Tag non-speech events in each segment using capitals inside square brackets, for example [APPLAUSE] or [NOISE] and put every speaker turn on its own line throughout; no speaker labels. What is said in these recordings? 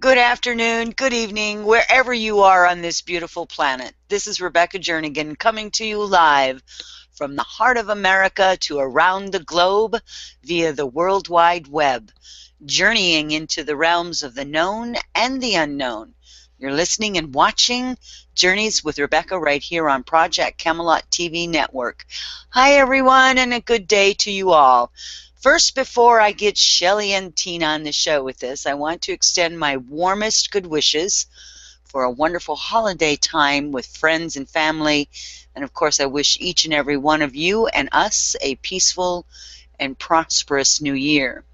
Good afternoon, good evening, wherever you are on this beautiful planet. This is Rebecca Jernigan coming to you live from the heart of America to around the globe via the World Wide Web, journeying into the realms of the known and the unknown. You're listening and watching Journeys with Rebecca right here on Project Camelot TV Network. Hi, everyone, and a good day to you all. First, before I get Shellie Enteen on the show with this, I want to extend my warmest good wishes for a wonderful holiday time with friends and family. And of course, I wish each and every one of you and us a peaceful and prosperous new year.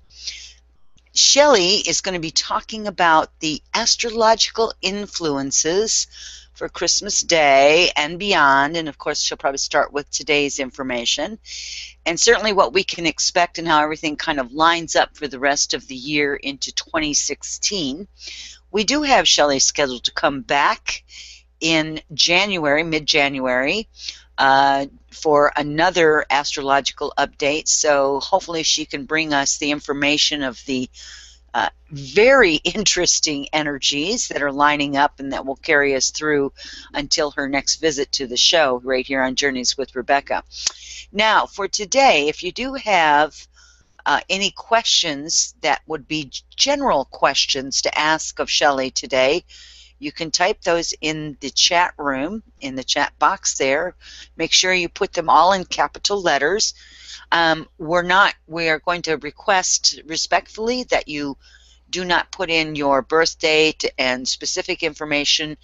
Shellie is going to be talking about the astrological influences for Christmas Day and beyond. And of course, she'll probably start with today's information. And certainly what we can expect and how everything kind of lines up for the rest of the year into 2016. We do have Shellie scheduled to come back in January, mid January. Uh, for another astrological update, so hopefully she can bring us the information of the uh, very [LAUGHS] interesting energies that are lining up and that will carry us through until her next visit to the show right here on Journeys with Rebecca. Now, for today, if you do have uh, any questions that would be general questions to ask of Shellie today, you can type those in the chat room, in the chat box there. Make sure you put them all in capital letters um, we're not, we are going to request respectfully that you do not put in your birth date and specific information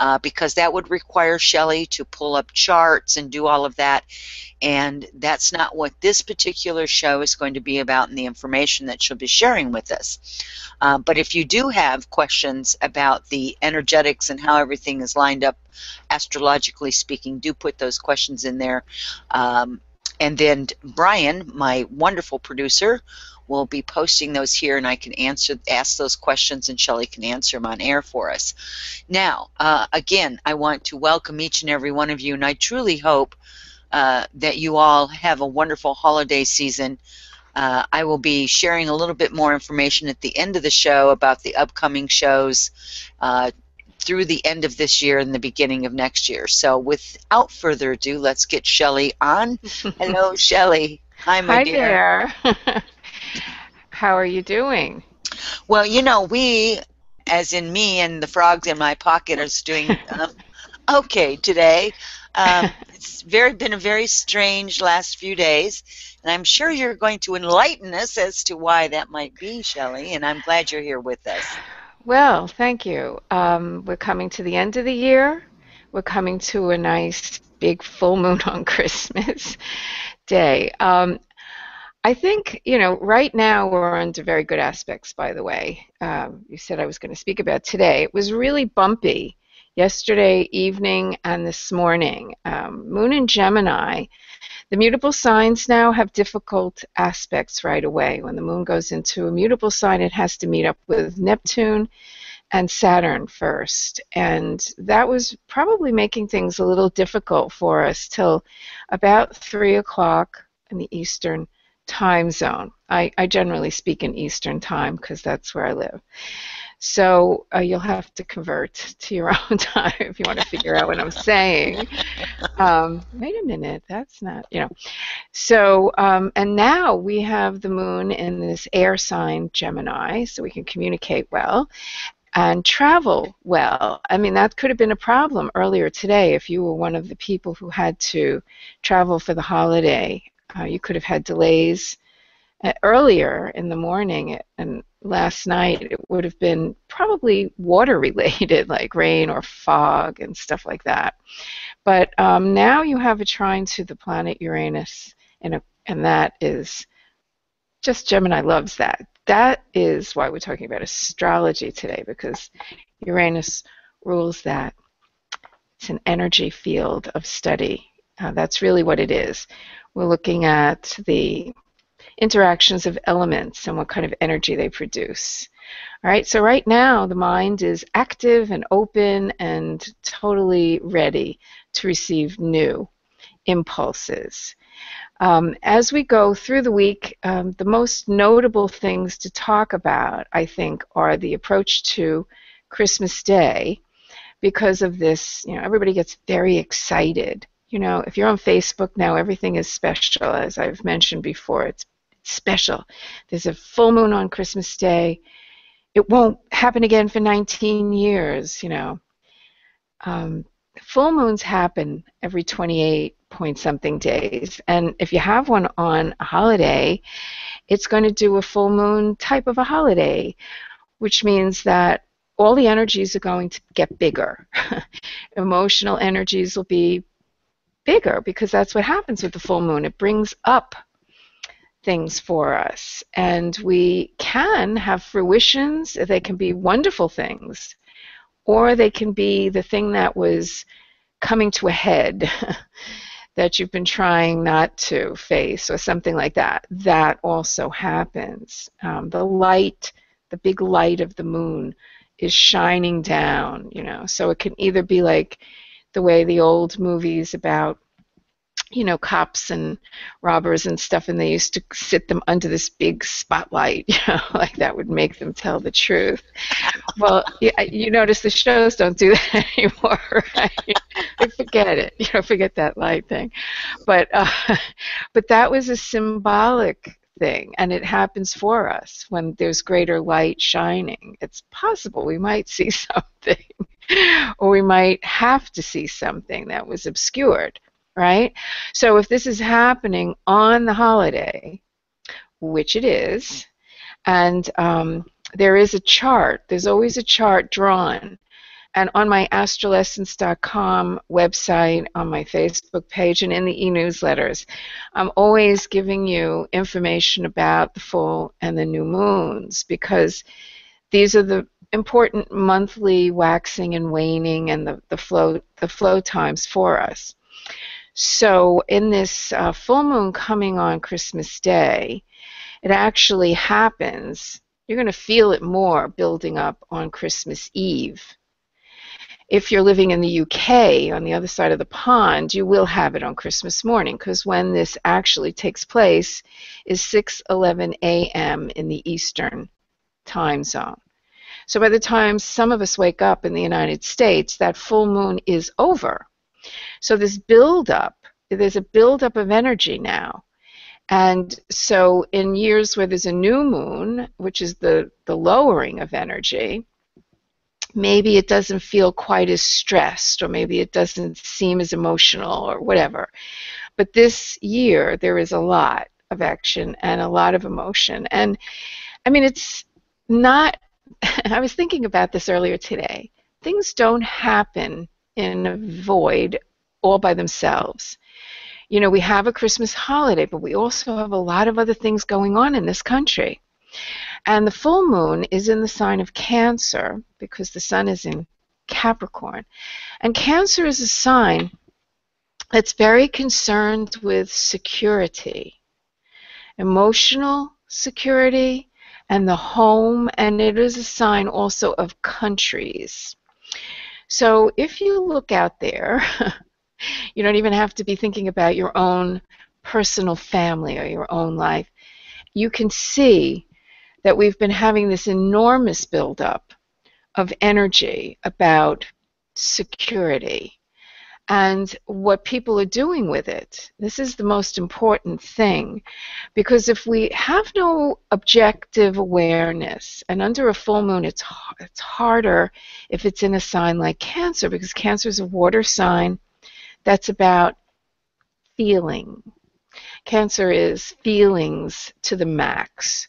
uh, because that would require Shellie to pull up charts and do all of that. And that's not what this particular show is going to be about and the information that she'll be sharing with us. Uh, but if you do have questions about the energetics and how everything is lined up astrologically speaking, do put those questions in there. Um, and then Brian, my wonderful producer, will be posting those here, and I can answer ask those questions, and Shellie can answer them on air for us. Now, uh, again, I want to welcome each and every one of you, and I truly hope uh, that you all have a wonderful holiday season. Uh, I will be sharing a little bit more information at the end of the show about the upcoming shows uh, through the end of this year and the beginning of next year. So without further ado, let's get Shellie on. [LAUGHS] Hello, Shellie. Hi, my
Hi
dear.
there. [LAUGHS] How are you doing?
Well, you know, we, as in me and the frogs in my pocket, are doing um, okay today. Um, [LAUGHS] it's very been a very strange last few days, and I'm sure you're going to enlighten us as to why that might be, Shellie. And I'm glad you're here with us.
Well, thank you. Um, we're coming to the end of the year. We're coming to a nice big full moon [LAUGHS] on Christmas Day. Um, I think, you know, right now we're under very good aspects, by the way. Um, you said I was going to speak about today. It was really bumpy yesterday evening and this morning. Um, moon in Gemini the mutable signs now have difficult aspects right away. When the moon goes into a mutable sign, it has to meet up with Neptune and Saturn first. And that was probably making things a little difficult for us till about 3 o'clock in the Eastern time zone. I, I generally speak in Eastern time because that's where I live. So uh, you'll have to convert to your [LAUGHS] own time if you want to figure out what I'm saying. Um, wait a minute, that's not, you know. So, um, and now we have the moon in this air sign Gemini, so we can communicate well and travel well. I mean, that could have been a problem earlier today if you were one of the people who had to travel for the holiday. Uh, you could have had delays uh, earlier in the morning and last night it would have been probably water related [LAUGHS] like rain or fog and stuff like that. But um, now you have a trine to the planet uranus and, a, and that is just gemini loves that. That is why we're talking about astrology today because uranus rules that. It's an energy field of study. Uh, that's really what it is we're looking at the interactions of elements and what kind of energy they produce. All right, so right now the mind is active and open and totally ready to receive new impulses. Um, as we go through the week, um, the most notable things to talk about, I think, are the approach to Christmas Day. Because of this, you know, everybody gets very excited. You know, if you're on Facebook now, everything is special, as I've mentioned before. It's special. There's a full moon on Christmas Day. It won't happen again for 19 years, you know. Um, full moons happen every 28 point something days. And if you have one on a holiday, it's going to do a full moon type of a holiday, which means that all the energies are going to get bigger. [LAUGHS] Emotional energies will be bigger because that's what happens with the full moon. It brings up things for us. And we can have fruitions, they can be wonderful things, or they can be the thing that was coming to a head [LAUGHS] that you've been trying not to face, or something like that. That also happens. Um, the light, the big light of the moon, is shining down, you know. So it can either be like the way the old movies about you know, cops and robbers and stuff, and they used to sit them under this big spotlight, [LAUGHS] you know, like that would make them tell the truth. well, you, you notice the shows don't do [LAUGHS] that anymore, [LAUGHS] right? forget it, you know, forget that light thing. But, uh, but that was a symbolic thing, and it happens for us when there's greater light shining. It's possible we might see something, [LAUGHS] or we might have to see something that was obscured right? So if this is happening on the holiday, which it is, and um, there is a chart, there's always a chart drawn. And on my astrolessence.com website, on my Facebook page, and in the e newsletters, I'm always giving you information about the full and the new moons because these are the important monthly waxing and waning and the, the flow the flow times for us. So, in this uh, full moon coming on Christmas Day, it actually happens. You're going to feel it more building up on Christmas Eve. If you're living in the UK on the other side of the pond, you will have it on Christmas morning because when this actually takes place is 6:11 a.m. in the Eastern time zone. So by the time some of us wake up in the United States, that full moon is over. So this buildup, there's a buildup of energy now. And so in years where there's a new moon, which is the, the lowering of energy, maybe it doesn't feel quite as stressed, or maybe it doesn't seem as emotional, or whatever. But this year, there is a lot of action and a lot of emotion. And I mean, it's not, [LAUGHS] I was thinking about this earlier today. Things don't happen in a void all by themselves. You know, we have a Christmas holiday, but we also have a lot of other things going on in this country. And the full moon is in the sign of Cancer because the sun is in Capricorn. And Cancer is a sign that's very concerned with security, emotional security, and the home, and it is a sign also of countries. So if you look out there, [LAUGHS] you don't even have to be thinking about your own personal family or your own life. You can see that we've been having this enormous buildup of energy about security and what people are doing with it. This is the most important thing because if we have no objective awareness, and under a full moon, it's, it's harder if it's in a sign like Cancer because Cancer is a water sign that's about feeling. Cancer is feelings to the max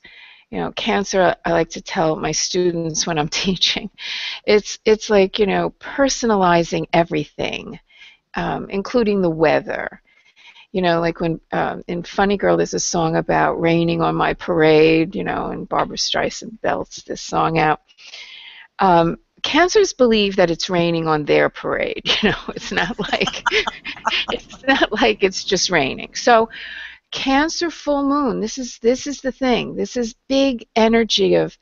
you know cancer i like to tell my students when i'm [LAUGHS] teaching it's it's like you know personalizing everything um, including the weather. You know, like when um, in Funny Girl, there's a song about raining on my parade. You know, and Barbra Streisand belts this song out. Um, cancers believe that it's raining on their parade. [LAUGHS] You know, it's not like [LAUGHS] it's not like it's just raining. So, Cancer full moon. This is this is the thing. This is big energy of.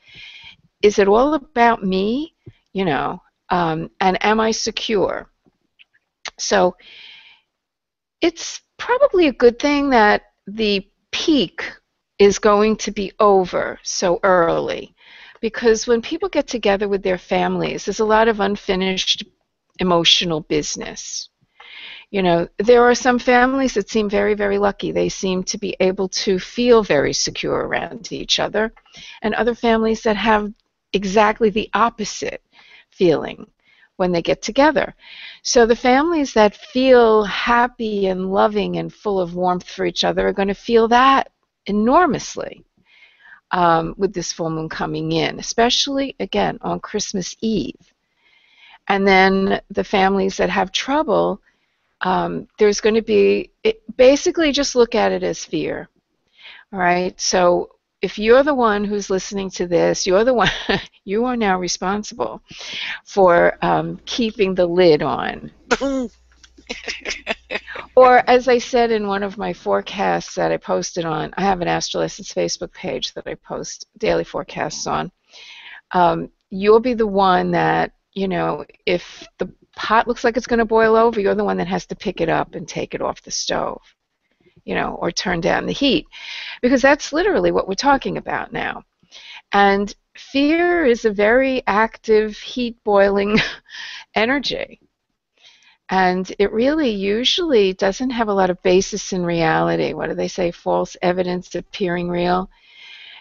Is it all about me? You know, um, and am I secure? So it's probably a good thing that the peak is going to be over so early because when people get together with their families, there's a lot of unfinished emotional business. You know, there are some families that seem very, very lucky. They seem to be able to feel very secure around each other, and other families that have exactly the opposite feeling when they get together. So the families that feel happy and loving and full of warmth for each other are going to feel that enormously um, with this full moon coming in, especially again on Christmas Eve. And then the families that have trouble, um, there's going to be it, basically just look at it as fear. All right. So if you're the one who's listening to this, you're the [LAUGHS] one, you are now responsible for um, keeping the lid on. [LAUGHS] or as I said in one of my forecasts that I posted on, I have an Astrolessence Facebook page that I post daily forecasts on. Um, you'll be the one that, you know, if the pot looks like it's going to boil over, you're the one that has to pick it up and take it off the stove you know, or turn down the heat. Because that's literally what we're talking about now. And fear is a very active, heat boiling [LAUGHS] energy. And it really usually doesn't have a lot of basis in reality. What do they say? False evidence appearing real.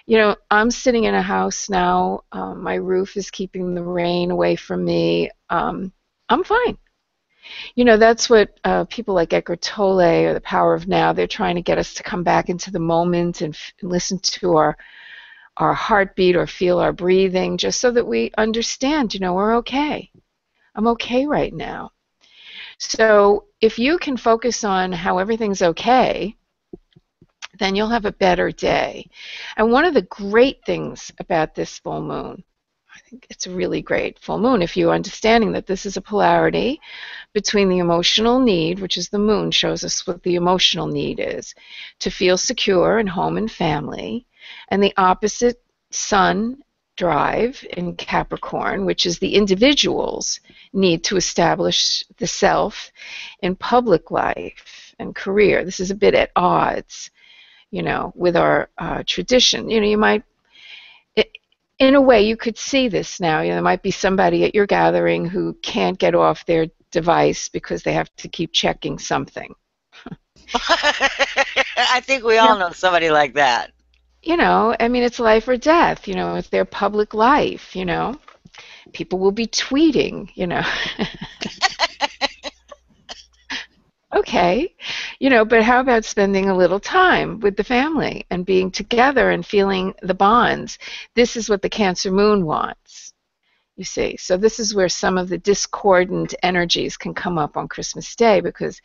You know, I'm sitting in a house now. Um, my roof is keeping the rain away from me. Um, I'm fine. You know, that's what uh, people like Eckhart Tolle or The Power of Now, they're trying to get us to come back into the moment and f- listen to our our heartbeat or feel our breathing just so that we understand, you know, we're okay. I'm okay right now. So if you can focus on how everything's okay, then you'll have a better day. And one of the great things about this full moon it's a really great full moon if you're understanding that this is a polarity between the emotional need, which is the moon, shows us what the emotional need is, to feel secure in home and family, and the opposite sun drive in Capricorn, which is the individual's need to establish the self in public life and career. This is a bit at odds, you know, with our uh, tradition. You know, you might in a way, you could see this now. You know, there might be somebody at your gathering who can't get off their device because they have to keep checking something. [LAUGHS]
I think we all know somebody like that.
You know, I mean, it's life or death. You know, it's their public life. You know, people will be tweeting. You know. [LAUGHS] okay you know but how about spending a little time with the family and being together and feeling the bonds? This is what the cancer moon wants you see. So this is where some of the discordant energies can come up on christmas day because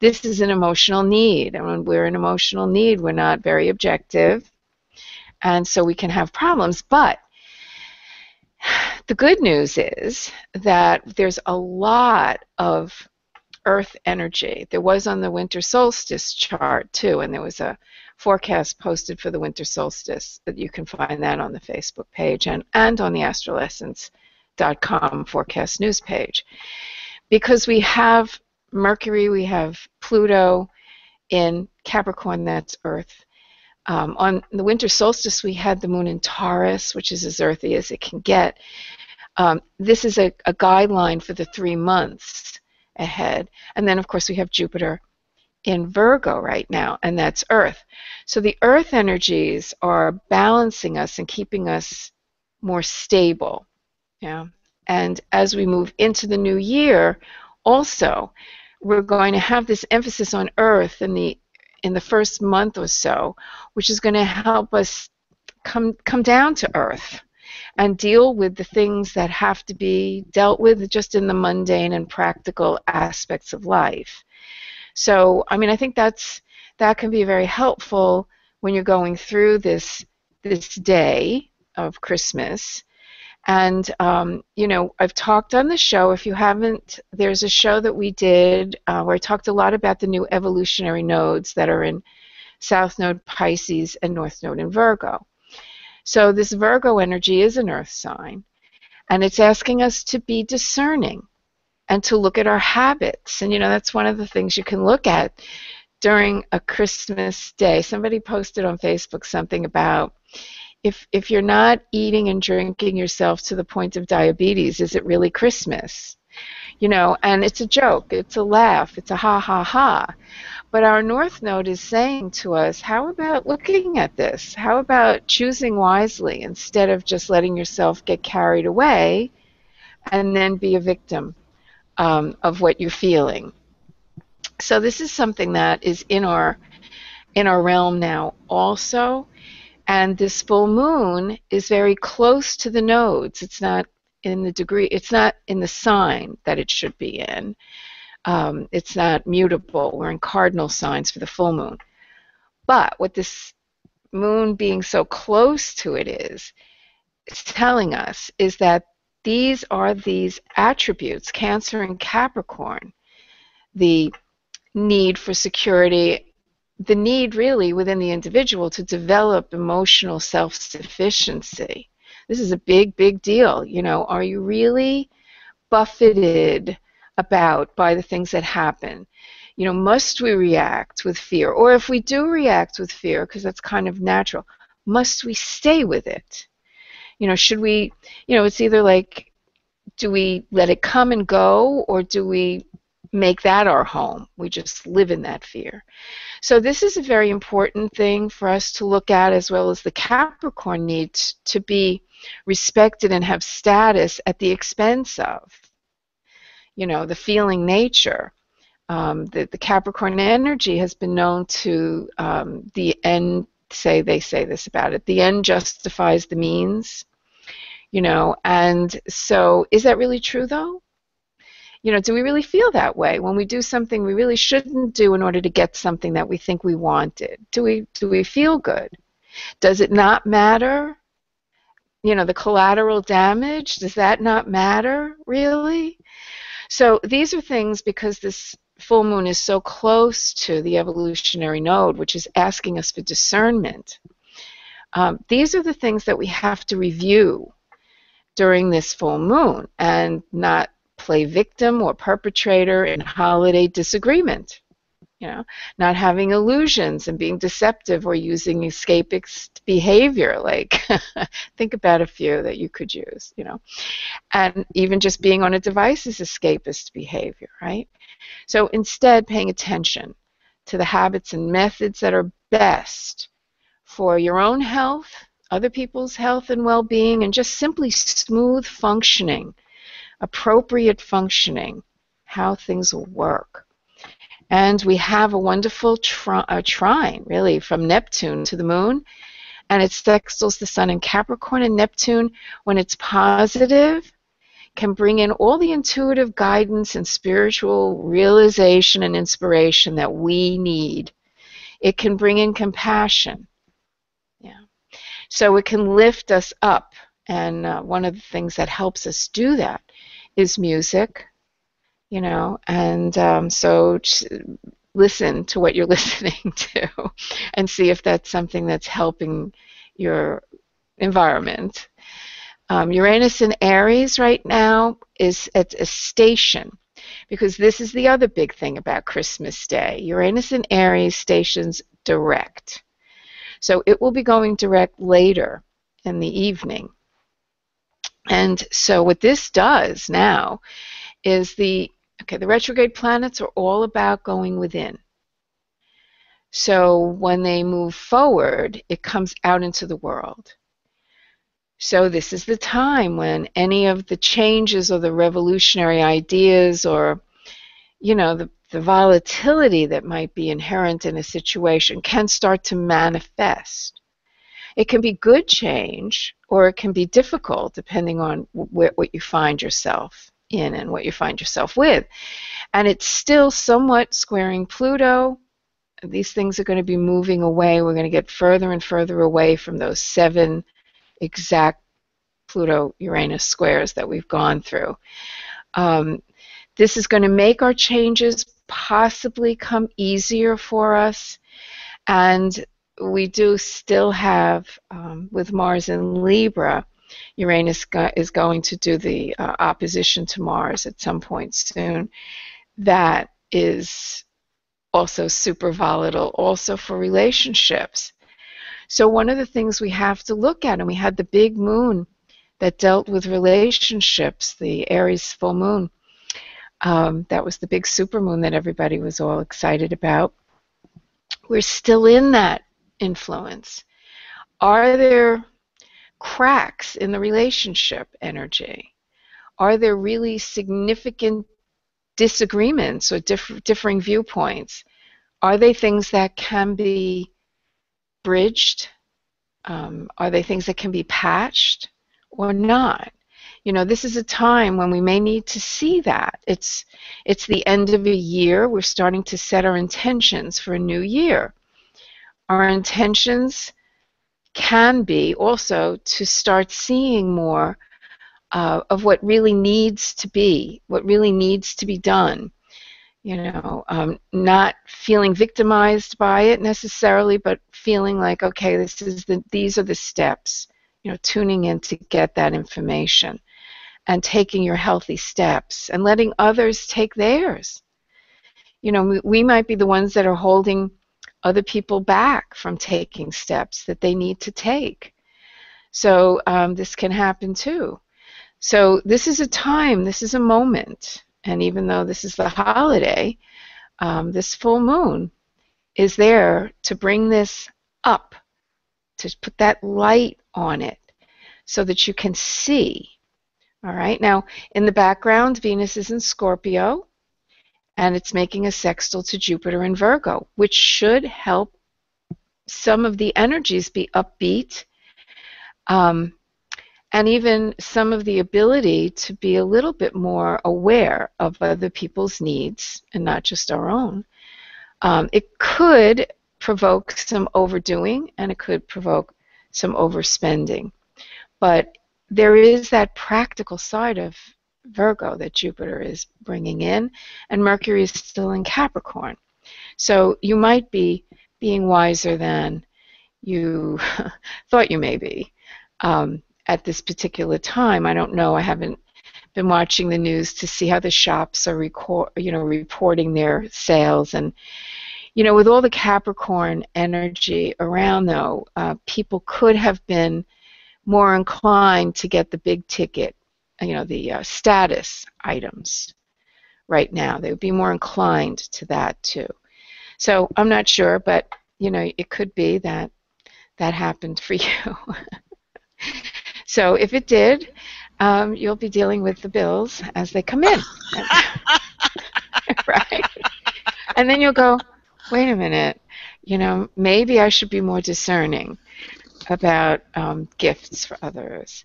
this is an emotional need and when we're an emotional need we're not very objective and so we can have problems. But [SIGHS] the good news is that there's a lot of earth energy. There was on the winter solstice chart too, and there was a forecast posted for the winter solstice that you can find that on the Facebook page and, and on the astrolessence.com forecast news page. Because we have Mercury, we have Pluto in Capricorn, that's Earth. Um, on the winter solstice, we had the moon in Taurus, which is as earthy as it can get. Um, this is a, a guideline for the three months ahead. And then, of course, we have Jupiter in Virgo right now, and that's Earth. So the Earth energies are balancing us and keeping us more stable. Yeah. And as we move into the new year, also, we're going to have this emphasis on Earth in the in the first month or so, which is going to help us come come down to Earth and deal with the things that have to be dealt with just in the mundane and practical aspects of life. So, I mean, I think that's that can be very helpful when you're going through this this day of Christmas. And um, you know, I've talked on the show. If you haven't, there's a show that we did uh, where I talked a lot about the new evolutionary nodes that are in South Node Pisces and North Node in Virgo. So this Virgo energy is an earth sign, and it's asking us to be discerning and to look at our habits. And you know, that's one of the things you can look at. during a Christmas day. Somebody posted on Facebook something about if if you're not eating and drinking yourself to the point of diabetes, is it really Christmas? You know, and it's a joke, it's a laugh, it's a ha ha ha. But our North Node is saying to us, how about looking at this? How about choosing wisely instead of just letting yourself get carried away and then be a victim um, of what you're feeling? So this is something that is in our in our realm now also. And this full moon is very close to the nodes. It's not in the degree, it's not in the sign that it should be in. Um, it's not mutable. We're in cardinal signs for the full moon. But what this moon being so close to it is, it's telling us is that these are these attributes, Cancer and Capricorn, the need for security, the need really within the individual to develop emotional self sufficiency. This is a big, big deal. You know, are you really buffeted about by the things that happen. You know, must we react with fear? Or if we do react with fear, because that's kind of natural, must we stay with it? You know, should we, you know, it's either like, do we let it come and go, or do we make that our home? We just live in that fear. So, this is a very important thing for us to look at, as well as the Capricorn needs to be respected and have status at the expense of you know, the feeling nature. Um, the, the Capricorn energy has been known to um, the end say they say this about it the end justifies the means you know and so is that really true though? You know do we really feel that way? When we do something we really shouldn't do in order to get something that we think we wanted do we do we feel good? Does it not matter you know the collateral damage does that not matter really so these are things because this full moon is so close to the evolutionary node, which is asking us for discernment. Um, these are the things that we have to review during this full moon and not play victim or perpetrator in holiday disagreement you know, not having illusions and being deceptive or using escapist behavior. Like, [LAUGHS] think about a few that you could use, you know, and even just being on a device is escapist behavior, right? So instead, paying attention to the habits and methods that are best for your own health, other people's health and well being, and just simply smooth functioning, appropriate functioning, how things will work. And we have a wonderful tri- a trine, really, from Neptune to the moon. And it sextiles the sun in Capricorn. And Neptune, when it's positive, can bring in all the intuitive guidance and spiritual realization and inspiration that we need. It can bring in compassion. Yeah. So it can lift us up. And uh, one of the things that helps us do that is music you know and um, so listen to what you're [LAUGHS] listening to and see if that's something that's helping your environment. Um, uranus in aries right now is at a station because this is the other big thing about christmas day. Uranus in aries stations direct. So it will be going direct later in the evening. And so what this does now is the Okay, the retrograde planets are all about going within. So when they move forward, it comes out into the world. So this is the time when any of the changes or the revolutionary ideas or, you know, the, the volatility that might be inherent in a situation can start to manifest. It can be good change or it can be difficult depending on wh- what you find yourself in and what you find yourself with. And it's still somewhat squaring Pluto. These things are going to be moving away. We're going to get further and further away from those seven exact Pluto Uranus squares that we've gone through. Um, this is going to make our changes possibly come easier for us. And we do still have, um, with Mars in Libra, Uranus go- is going to do the uh, opposition to Mars at some point soon. That is also super volatile, also for relationships. So, one of the things we have to look at, and we had the big moon that dealt with relationships, the Aries full moon. Um, that was the big supermoon that everybody was all excited about. We're still in that influence. Are there cracks in the relationship energy? Are there really significant disagreements or diff- differing viewpoints? Are they things that can be bridged? Um, are they things that can be patched or not? You know, this is a time when we may need to see that. It's it's the end of a year. We're starting to set our intentions for a new year. Our intentions can be also to start seeing more uh, of what really needs to be, what really needs to be done. You know, um, not feeling victimized by it necessarily, but feeling like, okay, this is the these are the steps. You know, tuning in to get that information, and taking your healthy steps, and letting others take theirs. You know, we, we might be the ones that are holding other people back from taking steps that they need to take. So um, this can happen too. So this is a time, this is a moment, and even though this is the holiday, um, this full moon is there to bring this up, to put that light on it so that you can see. All right, now in the background, Venus is in Scorpio, and it's making a sextile to Jupiter in Virgo, which should help some of the energies be upbeat. Um, and even some of the ability to be a little bit more aware of other people's needs and not just our own. Um, it could provoke some overdoing and it could provoke some overspending. But there is that practical side of Virgo that Jupiter is bringing in, and Mercury is still in Capricorn. So you might be being wiser than you [LAUGHS] thought you may be. Um, at this particular time. I don't know. I haven't been watching the news to see how the shops are record, you know, reporting their sales and you know, with all the Capricorn energy around, though, uh, people could have been more inclined to get the big ticket, you know, the uh, status items right now. They would be more inclined to that too. So I'm not sure, but you know, it could be that that happened for [LAUGHS] you. So if it did, um, you'll be dealing with the bills as they come in. [LAUGHS] right? And then you'll go, wait a minute, you know, maybe I should be more discerning about um, gifts for others.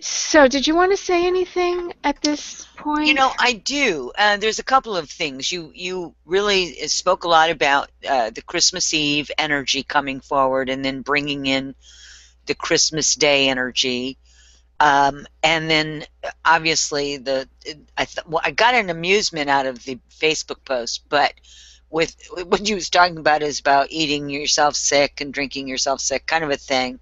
So, did you want to say anything at this point?
You know, I do. Uh, there's a couple of things. You you really spoke a lot about uh, the Christmas Eve energy coming forward, and then bringing in the Christmas Day energy. Um, and then obviously the I th- well, I got an amusement out of the Facebook post, but with what you was talking about is about eating yourself sick and drinking yourself sick, kind of a thing.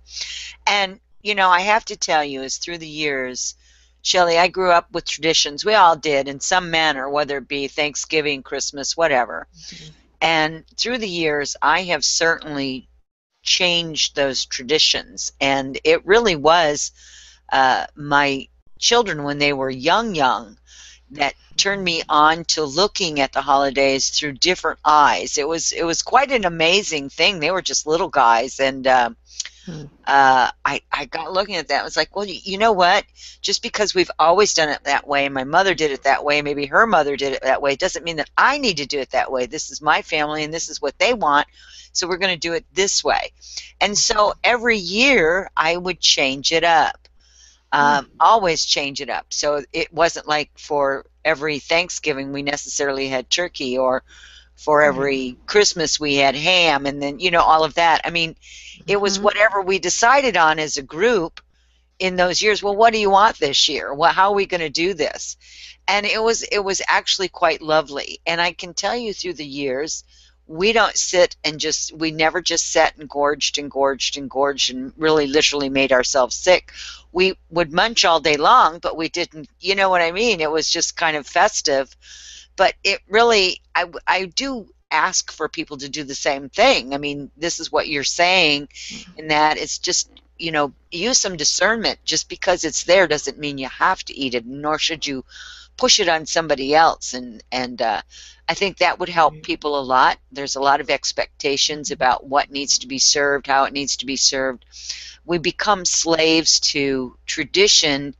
And you know, I have to tell you, is through the years, Shellie, I grew up with traditions. We all did in some manner, whether it be Thanksgiving, Christmas, whatever. Mm-hmm. And through the years, I have certainly changed those traditions. And it really was uh, my children when they were young, young, that turned me on to looking at the holidays through different eyes. It was it was quite an amazing thing. They were just little guys, and uh, hmm. uh, I I got looking at that. I was like, well, you, you know what? Just because we've always done it that way, and my mother did it that way, maybe her mother did it that way, doesn't mean that I need to do it that way. This is my family, and this is what they want. So we're going to do it this way. And so every year I would change it up. Um, mm-hmm. always change it up. So it wasn't like for every Thanksgiving we necessarily had turkey or for mm-hmm. every. Christmas we had ham and then, you know, all of that. I mean, it was mm-hmm. whatever we decided on as a group in those years. Well, what do you want this year? Well, how are we going to do this? And it was it was actually quite lovely. And I can tell you through the years, we don't sit and just we never just sat and gorged and gorged and gorged and really literally made ourselves sick we would munch all day long but we didn't you know what i mean it was just kind of festive but it really, I, I do ask for people to do the same thing. I mean, this is what you're saying, in that it's just you know use some discernment. Just because it's there doesn't mean you have to eat it, nor should you push it on somebody else. And and uh, I think that would help people a lot. There's a lot of expectations about what needs to be served, how it needs to be served. We become slaves to tradition,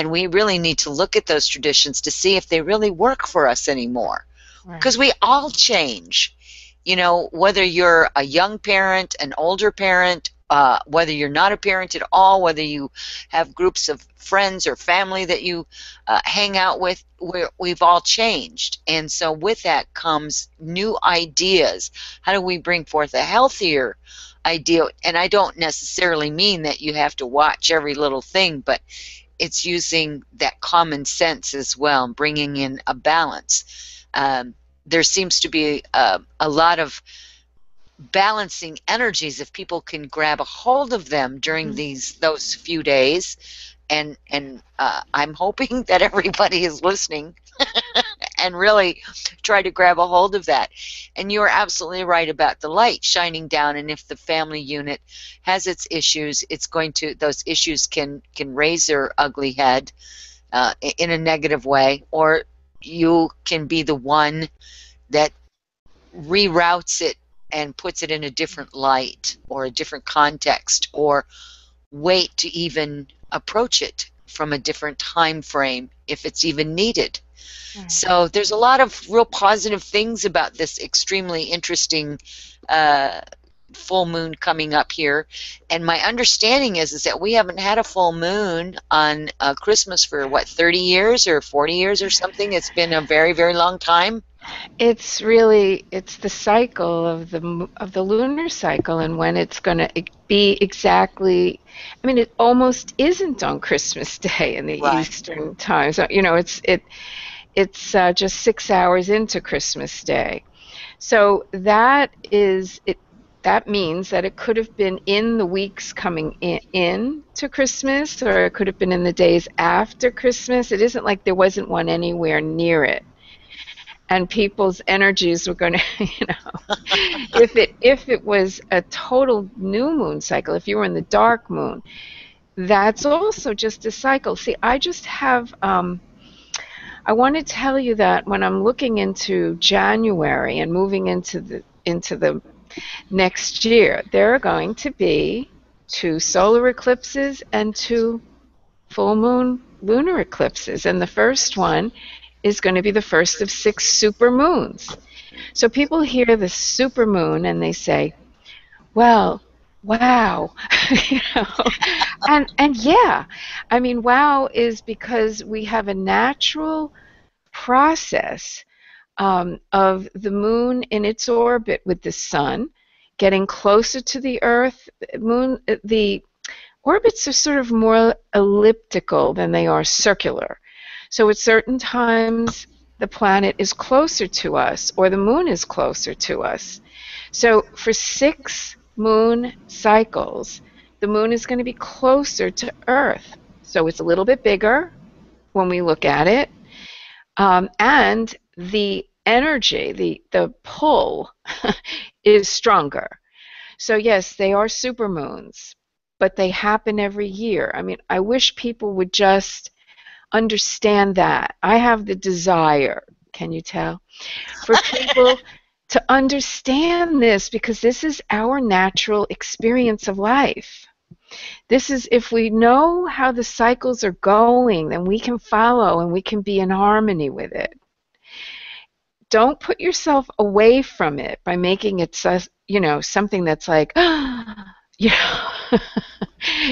and we really need to look at those traditions to see if they really work for us anymore because right. we all change. You know, whether you're a young parent, an older parent, uh, whether you're not a parent at all, whether you have groups of friends or family that you uh, hang out with, we have all changed. And so with that comes new ideas. How do we bring forth a healthier idea? And I don't necessarily mean that you have to watch every little thing, but it's using that common sense as well, bringing in a balance. Um, there seems to be a, a lot of balancing energies if people can grab a hold of them during mm-hmm. these those few days. And and uh, i'm hoping [LAUGHS] that everybody is listening and really try to grab a hold of that and you're absolutely right about the light shining down and if the family unit has its issues it's going to those issues can can raise their ugly head uh, in a negative way or you can be the one that reroutes it and puts it in a different light or a different context or wait to even approach it from a different time frame if it's even needed. So there's a lot of real positive things about this extremely interesting uh, full moon coming up here, and my understanding is is that we haven't had a full moon on uh, Christmas for what 30 years or 40 years or something. It's been a very very long time.
It's really it's the cycle of the of the lunar cycle and when it's going to be exactly. I mean, it almost isn't on Christmas [LAUGHS] Day in the right. Eastern time. So you know, it's it it's uh, just six hours into Christmas Day. So that is it that means that it could have been in the weeks coming in, in, to Christmas, or it could have been in the days after Christmas. It isn't like there wasn't one anywhere near it. And people's energies were going [LAUGHS] to, you know, if it if it was a total new moon cycle, if you were in the dark moon, that's also just a cycle. See, I just have. Um, I want to tell you that when I'm looking into January and moving into the into the next year, there are going to be two solar eclipses and two full moon lunar eclipses. And the first one is going to be the first of six super moons. So people hear the super moon and they say, well, wow [LAUGHS] you know and and yeah i mean wow is because we have a natural process um, of the moon in its orbit with the sun, getting closer to the Earth. Moon, uh, the orbits are sort of more elliptical than they are circular. So at certain times, the planet is closer to us, or the moon is closer to us. So for six moon cycles, the moon is going to be closer to Earth. So it's a little bit bigger when we look at it. Um, and the energy, the, the pull, [LAUGHS] is stronger. So, yes, they are supermoons, but they happen every year. I mean, I wish people would just understand that. I have the desire, can you tell, for people to understand this because this is our natural experience of life. This is if we know how the cycles are going, then we can follow and we can be in harmony with it don't put yourself away from it by making it you know something that's like [GASPS] ah, you [LAUGHS] know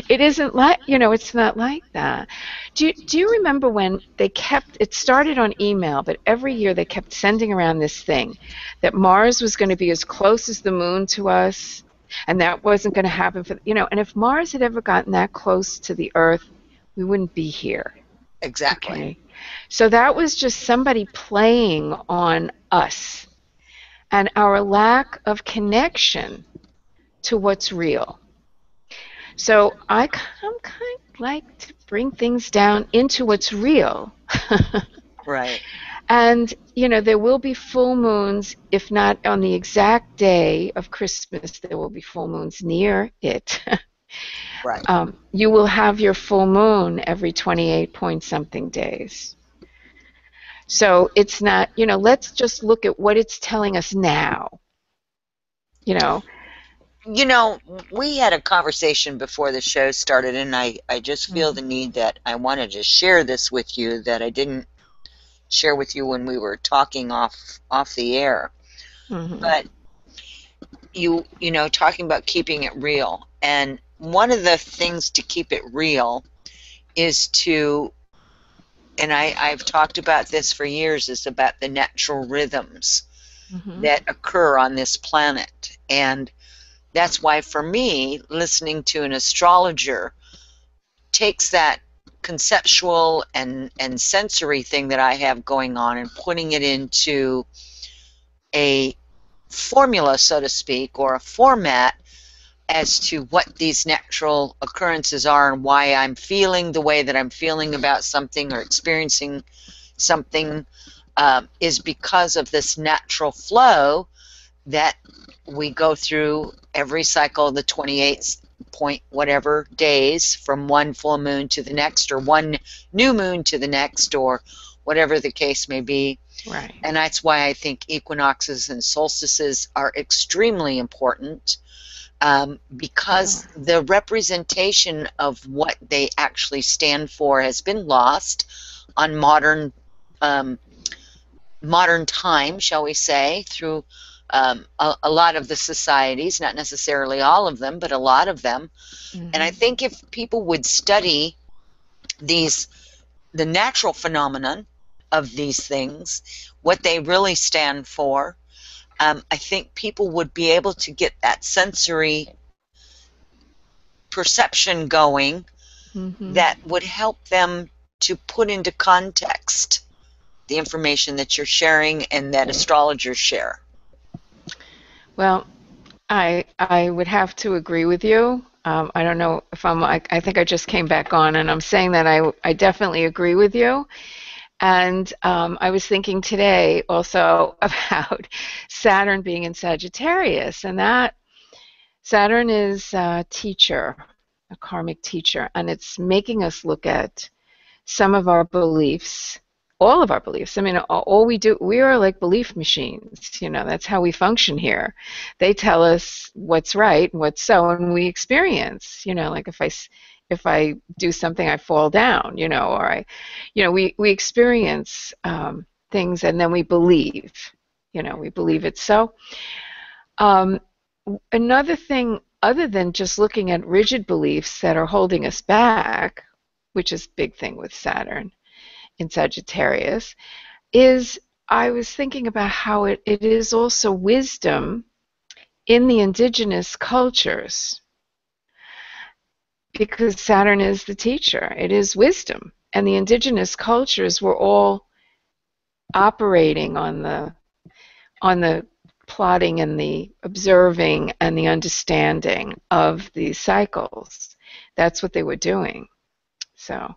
it isn't like you know it's not like that. Do you, do you remember when they kept it started on email but every year they kept sending around this thing that mars was going to be as close as the moon to us and that wasn't going to happen for you know and if mars had ever gotten that close to the earth we wouldn't be here.
Exactly.
Okay? So that was just somebody playing on us and our lack of connection to what's real. So I am kind of like to bring things down into what's real. [LAUGHS]
right.
And, you know, there will be full moons, if not on the exact day of Christmas, there will be full moons near it. [LAUGHS]
right.
Um, you will have your full moon every 28 point something days. So it's not, you know, let's just look at what it's telling us now. You know,
you know, we had a conversation before the show started, and I, I just feel the need that I wanted to share this with you that I didn't share with you when we were talking off off the air.
Mhm.
But you you know, talking about keeping it real, and one of the things to keep it real is to and I, I've talked about this for years, is about the natural rhythms
Mhm.
that occur on this planet. And that's why, for me, listening to an astrologer takes that conceptual and, and sensory thing that I have going on and putting it into a formula, so to speak, or a format as to what these natural occurrences are and why I'm feeling the way that I'm feeling about something or experiencing something um, is because of this natural flow that we go through every cycle of the 28 point whatever days from one full moon to the next or one new moon to the next or whatever the case may be
Right.
and that's why I think equinoxes and solstices are extremely important um, because the representation of what they actually stand for has been lost on modern um, modern time, shall we say, through um, a, a lot of the societies, not necessarily all of them, but a lot of them. And I
Mhm.
think if people would study these, the natural phenomenon of these things, what they really stand for, um, I think people would be able to get that sensory perception going
Mhm.
that would help them to put into context the information that you're sharing and that astrologers share.
Well, I I would have to agree with you. Um, I don't know if I'm. I, I think I just came back on, and I'm saying that I I definitely agree with you. And um, I was thinking today also [LAUGHS] about Saturn being in Sagittarius, and that Saturn is a teacher, a karmic teacher, and it's making us look at some of our beliefs, all of our beliefs. I mean, all we do, we are like belief machines. You know, that's how we function here. They tell us what's right and what's so, and we experience. You know, like if I if I do something, I fall down. You know, or I, you know, we we experience um, things and then we believe. You know, we believe it so. Um, another thing, other than just looking at rigid beliefs that are holding us back, which is big thing with Saturn in Sagittarius, is I was thinking about how it, it is also wisdom in the indigenous cultures because Saturn is the teacher. It is wisdom. And the indigenous cultures were all operating on the on the plotting and the observing and the understanding of these cycles. That's what they were doing. So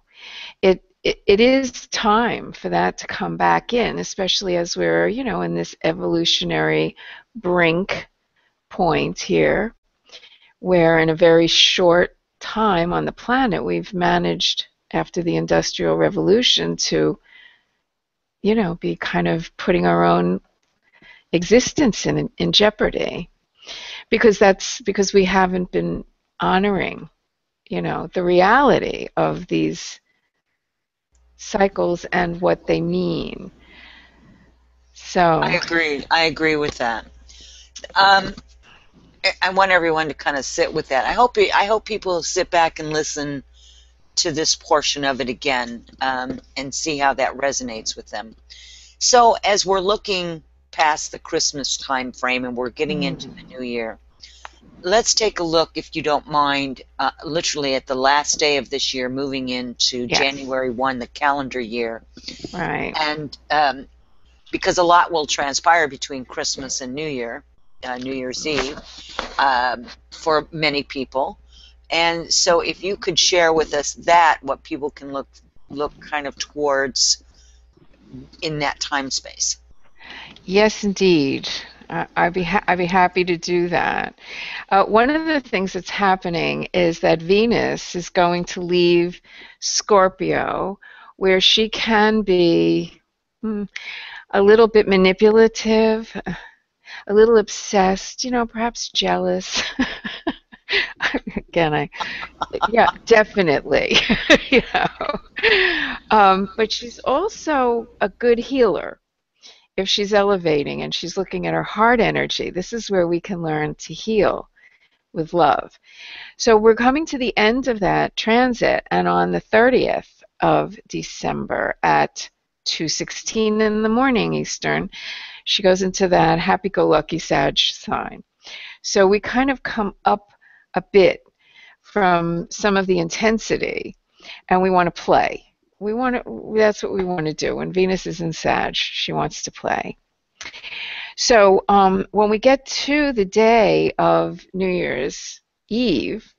it, it it is time for that to come back in, especially as we're, you know, in this evolutionary brink point here, where in a very short time on the planet we've managed after the industrial revolution to you know be kind of putting our own existence in in jeopardy. Because that's because we haven't been honoring you know the reality of these cycles and what they mean so
I agree. I agree with that. Um, I- want everyone to kind of sit with that. I hope I hope people sit back and listen to this portion of it again um, and see how that resonates with them. So as we're looking past the Christmas time frame and we're getting into the new year, let's take a look, if you don't mind, uh, literally at the last day of this year, moving into
Yes.
January 1, the calendar year.
right
And um, because a lot will transpire between Christmas and New Year, uh, New Year's Eve, um, for many people. And so, if you could share with us that, what people can look look kind of towards in that time space.
Yes, indeed. I'd be ha- I'd be happy to do that. Uh, one of the things that's happening is that Venus is going to leave Scorpio, where she can be hmm, a little bit manipulative, a little obsessed, you know, perhaps jealous. [LAUGHS] Again, I, yeah, definitely, [LAUGHS] you know. Um, but she's also a good healer if she's elevating and she's looking at her heart energy, this is where we can learn to heal with love. So we're coming to the end of that transit, and on the 30th of December at 2:16 in the morning Eastern, she goes into that happy-go-lucky Sag sign. So we kind of come up a bit from some of the intensity, and we want to play we want to that's what we want to do. When venus is in sag she wants to play. So um, when we get to the day of new year's eve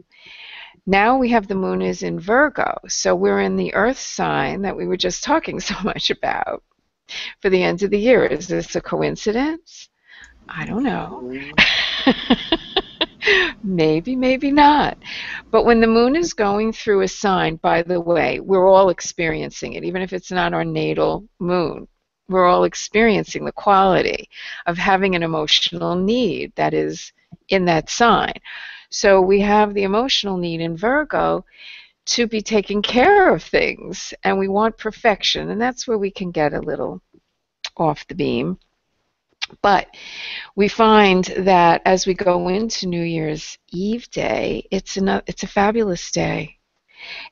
now we have the moon is in virgo. So we're in the earth sign that we were just [LAUGHS] talking so much about for the end of the year. Is this a coincidence? I don't know [LAUGHS] [LAUGHS] maybe, maybe not. But when the moon is going through a sign, by the way, we're all experiencing it, even if it's not our natal moon. We're all experiencing the quality of having an emotional need that is in that sign. So we have the emotional need in Virgo to be taking care of things, and we want perfection, and that's where we can get a little off the beam. But we find that as we go into New Year's Eve day, it's a, it's a fabulous day.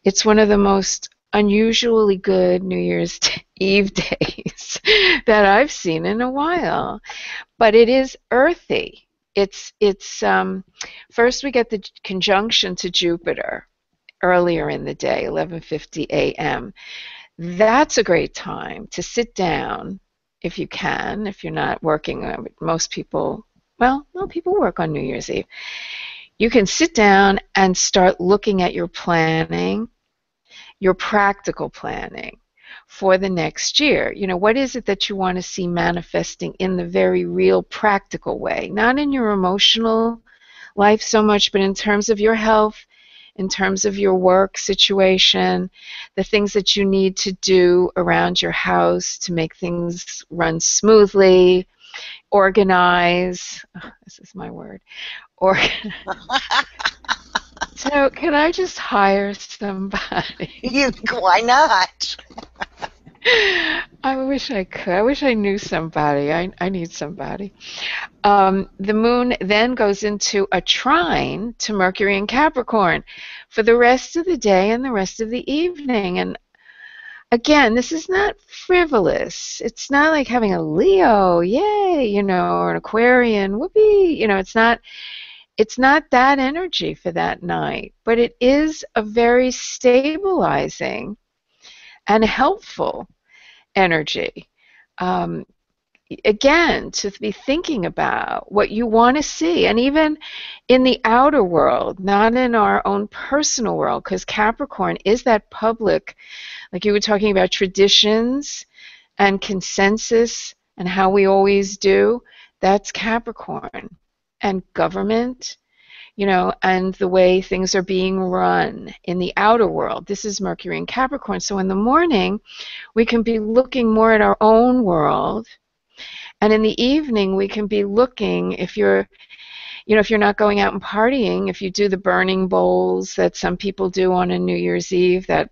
It's one of the most unusually good New Year's [LAUGHS] Eve days [LAUGHS] that I've seen in a while. But it is earthy. It's it's um, first we get the conjunction to Jupiter earlier in the day, 11:50 a.m. That's a great time to sit down if you can, if you're not working. Uh, most people, well, no, people work on New Year's Eve. You can sit down and start looking at your planning, your practical planning for the next year. You know, what is it that you want to see manifesting in the very real practical way? Not in your emotional life so much, but in terms of your health, in terms of your work situation, the things that you need to do around your house to make things run smoothly, organize. Oh, this is my word. Or [LAUGHS] so, can I just hire somebody? [LAUGHS]
You, why not? [LAUGHS]
I wish I could. I wish I knew somebody. I, I need somebody. Um, the moon then goes into a trine to Mercury and Capricorn for the rest of the day and the rest of the evening. And again, this is not frivolous. It's not like having a Leo, yay, you know, or an Aquarian, whoopee. You know, it's not. It's not that energy for that night, but it is a very stabilizing and helpful energy. Um, again, to be thinking about what you want to see, and even in the outer world, not in our own personal world, because Capricorn is that public, like you were talking about traditions and consensus and how we always do. That's Capricorn. And government you know, and the way things are being run in the outer world. This is Mercury and Capricorn. So in the morning, we can be looking more at our own world. And in the evening, we can be looking, if you're you know, if you're not going out and partying, if you do the burning bowls that some people do on a New Year's Eve, that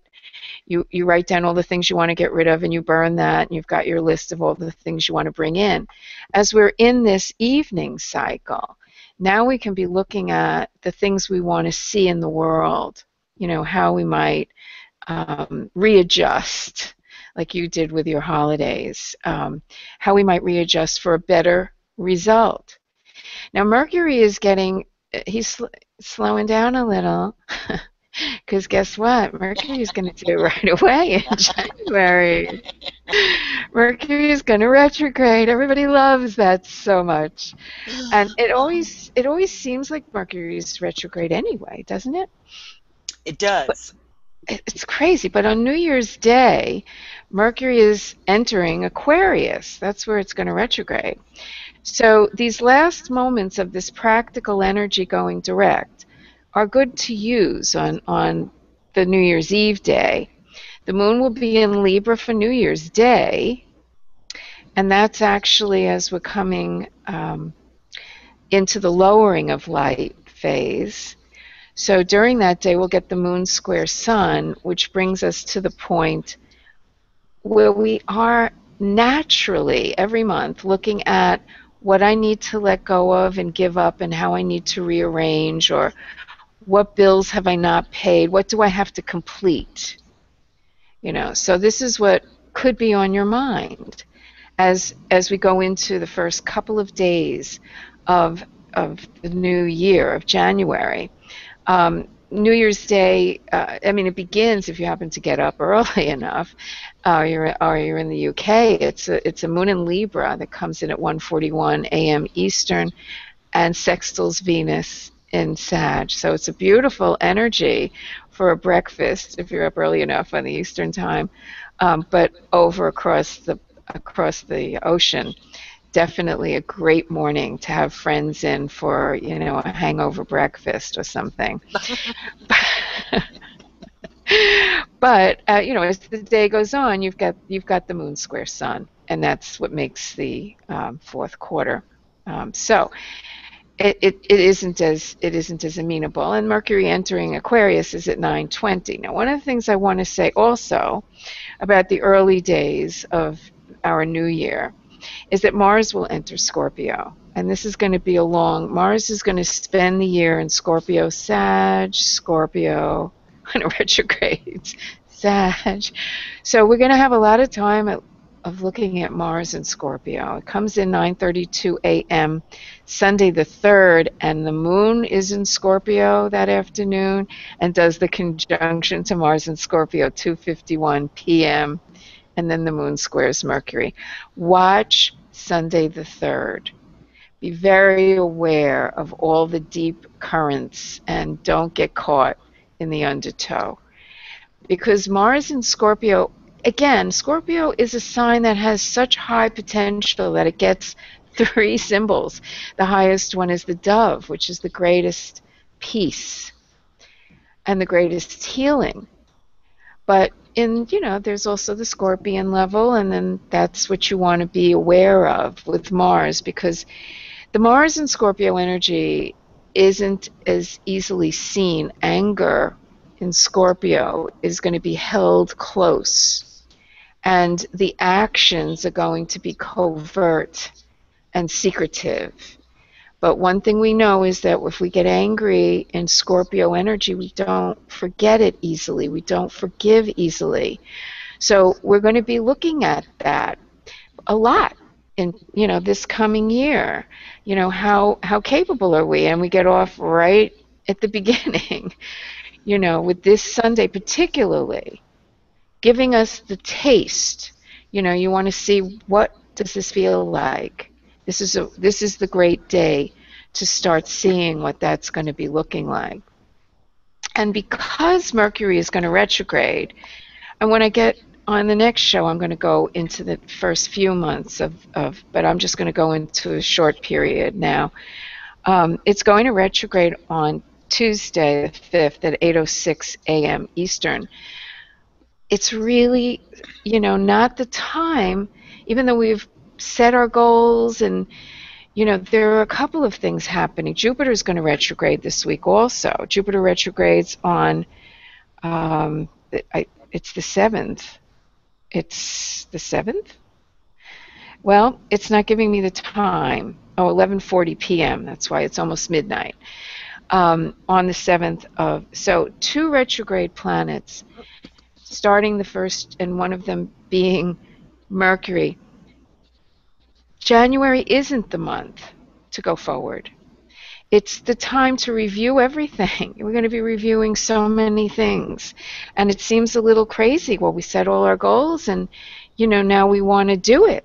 you, you write down all the things you want to get rid of and you burn that, and you've got your list of all the things you want to bring in. As we're in this evening cycle, now we can be looking at the things we want to see in the world, you know, how we might um, readjust, like you did with your holidays, um, how we might readjust for a better result. Now, Mercury is getting, he's sl- slowing down a little. [LAUGHS] Because guess what? Mercury is going to do it right away in [LAUGHS] January. Mercury is going to retrograde. Everybody loves that so much, and it always it always seems like Mercury is retrograde anyway, doesn't it?
It does.
But it's crazy, but on New Year's Day, Mercury is entering Aquarius. That's where it's going to retrograde. So these last moments of this practical energy going direct are good to use on, on the New Year's Eve day. The moon will be in Libra for New Year's Day, and that's actually as we're coming um, into the lowering of light phase. So during that day, we'll get the moon square sun, which brings us to the point where we are naturally every month looking at what I need to let go of and give up and how I need to rearrange or what bills have I not paid? What do I have to complete? You know, so this is what could be on your mind as as we go into the first couple of days of of the new year of January. Um, New Year's Day, uh, I mean, it begins if you happen to get up [LAUGHS] early enough, uh, you're, or you're in the UK. It's a, it's a moon in Libra that comes in at 1:41 a.m. Eastern, and sextiles Venus in Sag. So it's a beautiful energy for a breakfast if you're up early enough on the Eastern time, um, but over across the across the ocean. Definitely a great morning to have friends in for you know a hangover breakfast or something. [LAUGHS] [LAUGHS] But uh, you know as the day goes on you've got you've got the moon square sun and that's what makes the um, fourth quarter. Um, so it, it, it isn't as it isn't as amenable and mercury entering aquarius is at 920 now one of the things i want to say also about the early days of our new year is that Mars will enter Scorpio. And this is going to be a long, Mars is going to spend the year in Scorpio, Sag, Scorpio, [LAUGHS] and retrogrades, Sag. So we're going to have a lot of time at, of looking at Mars in Scorpio. It comes in 9:32 a.m. Sunday the 3rd and the moon is in Scorpio that afternoon and does the conjunction to Mars in Scorpio 2:51 p.m and then the moon squares Mercury. Watch Sunday the 3rd. Be very aware of all the deep currents and don't get caught in the undertow. Because Mars in Scorpio, again, Scorpio is a sign that has such high potential that it gets [LAUGHS] three symbols. The highest one is the dove, which is the greatest peace and the greatest healing. But in you know there's also the scorpion level and then that's what you want to be aware of with mars because the mars and scorpio energy isn't as easily seen anger in scorpio is going to be held close and the actions are going to be covert and secretive but one thing we know is that if we get angry in Scorpio energy, we don't forget it easily. We don't forgive easily. So we're going to be looking at that a lot in you know this coming year. You know how how capable are we? And we get off right at the [LAUGHS] beginning. you know, with this Sunday particularly, giving us the taste. You know, you want to see what does this feel like this is a this is the great day to start seeing what that's going to be looking like. And because Mercury is going to retrograde, and when I get on the next show, I'm going to go into the first few months of, of but I'm just going to go into a short period now. Um, it's going to retrograde on Tuesday, the 5th, at 8:06 a.m. Eastern. It's really, you know, not the time, even though we've set our goals and you know there are a couple of things happening. Jupiter is going to retrograde this week also. Jupiter retrogrades on um, I, it's the 7th it's the 7th well it's not giving me the time. Oh 11:40 p.m. that's why it's almost midnight. Um, on the 7th of so two retrograde planets starting the first and one of them being mercury January isn't the month to go forward. It's the time to review everything. [LAUGHS] We're going to be reviewing so many things. And it seems a little crazy. Well, we set all our goals and, you know, now we want to do it.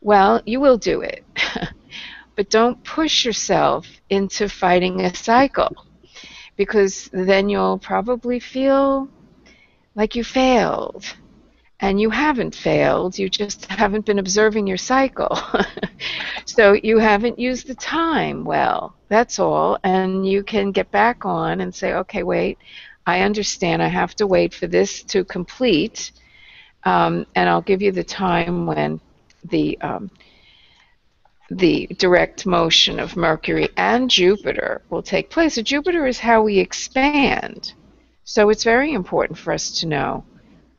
Well, you will do it. [LAUGHS] but don't push yourself into fighting a cycle because then you'll probably feel like you failed and you haven't failed, you just haven't been observing your cycle. [LAUGHS] so you haven't used the time well, that's all. And you can get back on and say, okay, wait, I understand I have to wait for this to complete, um, and I'll give you the time when the um, the direct motion of Mercury and Jupiter will take place. So Jupiter is how we expand. So it's very important for us to know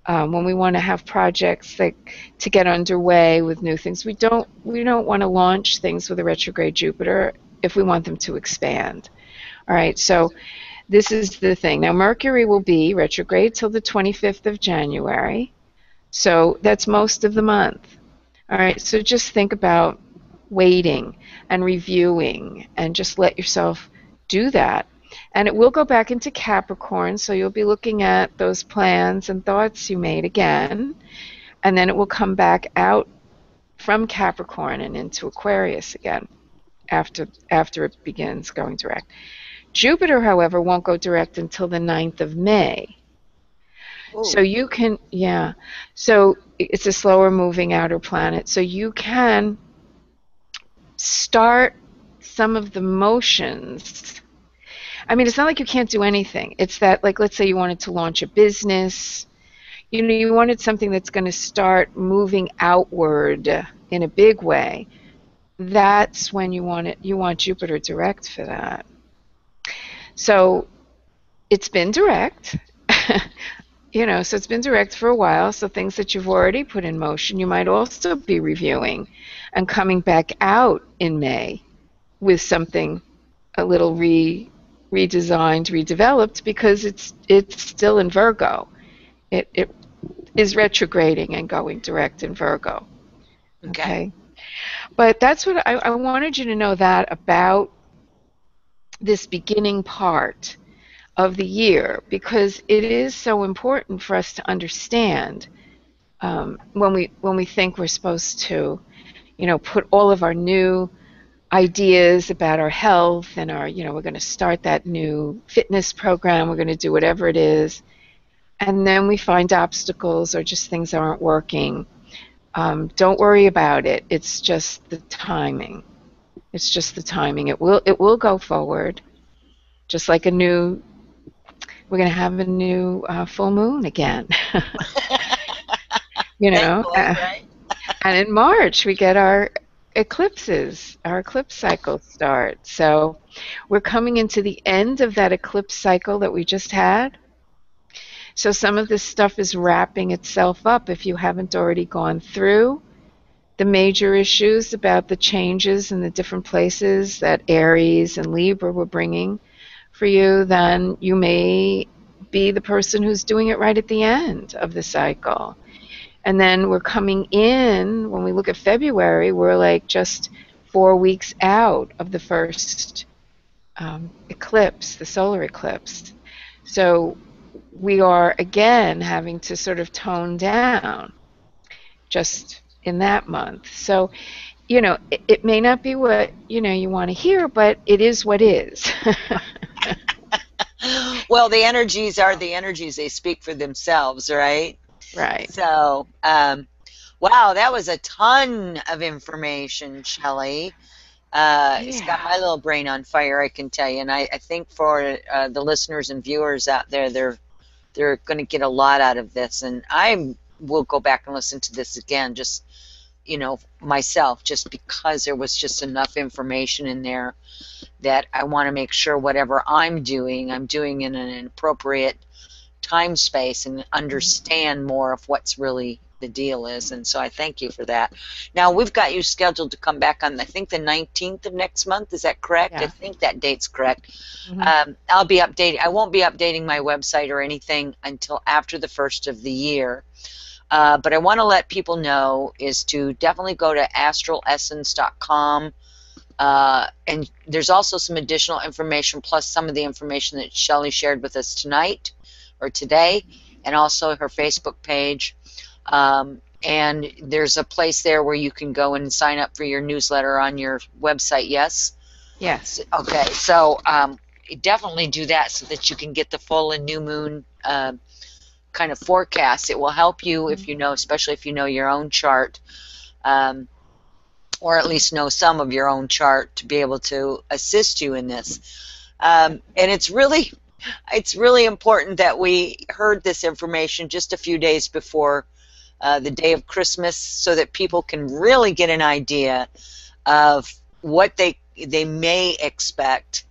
um, when we want to have projects that to get underway with new things. We don't we don't want to launch things with a retrograde Jupiter if we want them to expand. All right, so this is the thing. Now Mercury will be retrograde till the 25th of January. So that's most of the month. All right, so just think about waiting and reviewing and just let yourself do that and it will go back into Capricorn, so you'll be looking at those plans and thoughts you made again. And then it will come back out from Capricorn and into Aquarius again after after it begins going direct. Jupiter, however, won't go direct until the 9th of May. Ooh. So you can, yeah. So it's a slower moving outer planet. So you can start some of the motions I mean, it's not like you can't do anything. It's that, like, let's say you wanted to launch a business. You know, you wanted something that's going to start moving outward in a big way. That's when you want it. You want Jupiter direct for that. So, it's been direct. [LAUGHS] you know, so it's been direct for a while. So things that you've already put in motion, you might also be reviewing and coming back out in May with something a little re redesigned, redeveloped because it's it's still in Virgo. It it is retrograding and going direct in Virgo. Okay. okay? But that's what I, I wanted you to know that about this beginning part of the year because it is so important for us to understand um, when we when we think we're supposed to, you know, put all of our new ideas about our health and our, you know, we're going to start that new fitness program, we're going to do whatever it is, and then we find obstacles or just things aren't working. Um, don't worry about it. It's just the timing. It's just the timing. It will it will go forward, just like a new. We're going to have a new uh, full moon again. [LAUGHS] [LAUGHS] you know, uh, and in March we get our eclipses, our eclipse cycle start. So we're coming into the end of that eclipse cycle that we just had. So some of this stuff is wrapping itself up if you haven't already gone through the major issues about the changes in the different places that Aries and Libra were bringing for you, then you may be the person who's doing it right at the end of the cycle. And then we're coming in, when we look at February, we're like just four weeks out of the first um, eclipse, the solar eclipse. So we are again having to sort of tone down just in that month. So, you know, it, it may not be what, you know, you want to hear, but it is what is. [LAUGHS] [LAUGHS]
well, the energies are the energies, they speak for themselves, right?
Right.
So, um, wow, that was a ton of information, Shellie. Uh, yeah. It's got my little brain on fire, I can tell you. And I, I think for uh, the listeners and viewers out there, they're they're going to get a lot out of this. And I will go back and listen to this again, just you know myself, just because there was just enough information in there that I want to make sure whatever I'm doing, I'm doing in an appropriate time space and understand more of what's really the deal is. And so I thank you for that. Now we've got you scheduled to come back on I think the 19th of next month. Is that correct? Yeah. I think that date's correct. Mm-hmm. Um, I'll be updating. I won't be updating my website or anything until after the first of the year. Uh, but I want to let people know is to definitely go to astrolessence.com. Uh, and there's also some additional information plus some of the information that Shellie shared with us tonight or today, and also her Facebook page. Um, and there's a place there where you can go and sign up for your newsletter on your website. Yes.
Yes.
Okay. So um, definitely do that so that you can get the full and new moon uh, kind of forecasts. It will help you if you know, especially if you know your own chart, um, or at least know some of your own chart to be able to assist you in this. Um, and it's really, it's really important that we heard this information just a few days before uh, the day of Christmas, so that people can really get an idea of what they they may expect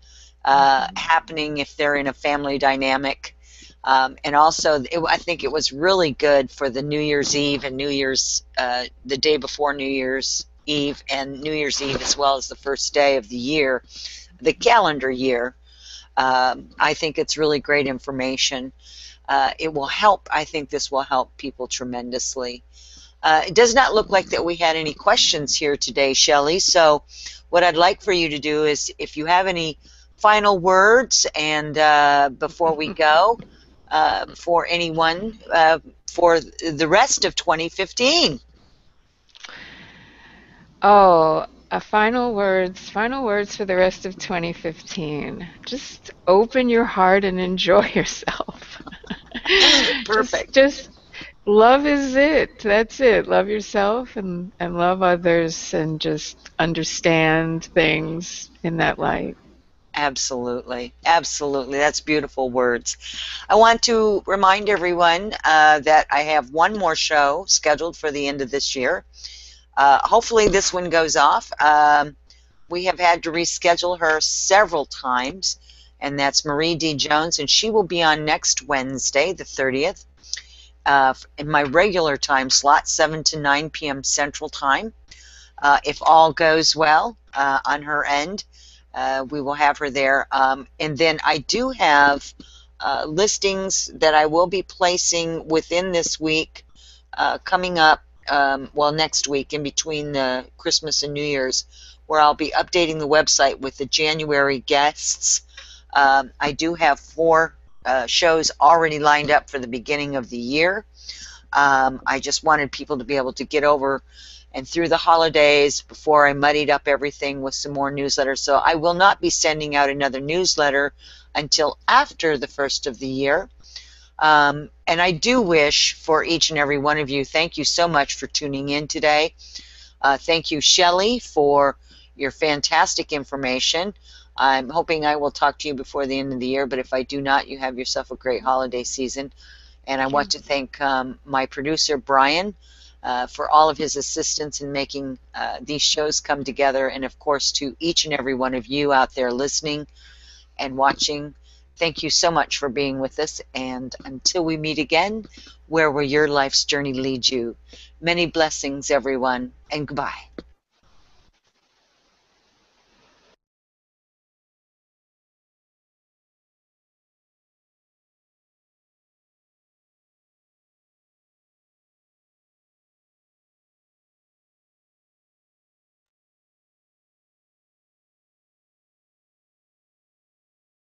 uh, happening if they're in a family dynamic. Um, and also, it, I think it was really good for the New Year's Eve and New Year's, uh, the day before New Year's Eve and New Year's Eve, as well as the first day of the year, the calendar year. Um, I think it's really great information. Uh, it will help, I think this will help people tremendously. Uh, it does not look like that we had any questions here today, Shellie. So, what I'd like for you to do is, if you have any final words, and uh, before we go, [LAUGHS] uh, for anyone uh, for the rest of 2015.
Oh, a final words, final words for the rest of 2015. Just open your heart and enjoy [LAUGHS] yourself.
Perfect.
just, just love is it. That's it. Love yourself and, and love others and just understand things in that light.
Absolutely. Absolutely. That's beautiful words. I want to remind everyone uh, that I have one more show scheduled for the end of this year. Uh, hopefully, this one goes off. Um, we have had to reschedule her several times, and that's Marie D. Jones, and she will be on next Wednesday, the 30th uh, in my regular time slot, 7 to 9 p.m. Central Time. Uh, if all goes well uh, on her end, uh, we will have her there. Um, and then I do have listings that I will be placing within this week coming up, um, well, next week in between the Christmas and New Year's, where I'll be updating the website with the January guests. Um, I do have four uh, shows already lined up for the beginning of the year. Um, I just wanted people to be able to get over and through the holidays before I muddied up everything with some more newsletters. So I will not be sending out another newsletter until after the first of the year. Um, and I do wish for each and every one of you, thank you so much for tuning in today. Uh, thank you, Shellie, for your fantastic information. I'm hoping I will talk to you before the end of the year, but if I do not, you have yourself a great holiday season. And I want to thank um, my producer, Brian, uh, for all of his assistance in making uh, these shows come together. And of course, to each and every one of you out there listening and watching, thank you so much for being with us. And until we meet again, where will your life's journey lead you? Many blessings, everyone, and goodbye.